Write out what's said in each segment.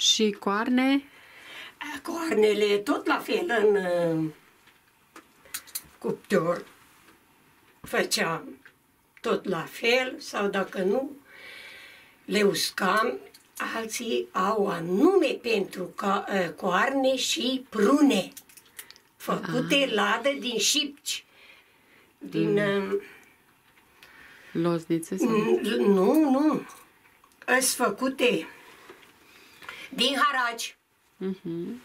Și coarne? Coarnele tot la fel în uh, cuptor. Făceam tot la fel sau dacă nu, le uscam. Alții au anume pentru ca, uh, coarne și prune, făcute Ah. ladă din șipci. Din... Uh, Loznițe? Sau? Mm, Nu, nu. Îs făcute din haragi. Mhm.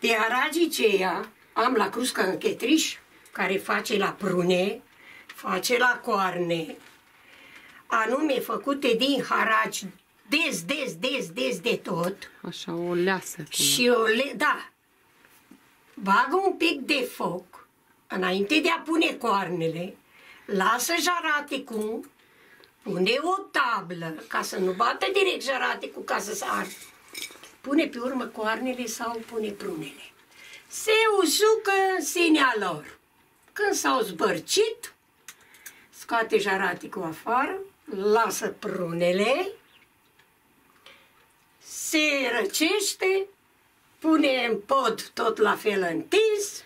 De haragii ceia am la Crusca în Chetriș, care face la prune, face la coarne, anume făcute din haragi des, des, des, des de tot Așa, o leasă. cumva. și o le... Da, bagă un pic de foc înainte de a pune coarnele, lasă jarate cum, pune o tablă ca să nu bată direct jarate cu ca să se ardă. Pune pe urmă coarnele sau pune prunele. Se usucă în sinea lor. Când s-au zbărcit, scoate jaraticul afară, lasă prunele, se răcește, pune în pod tot la fel întins,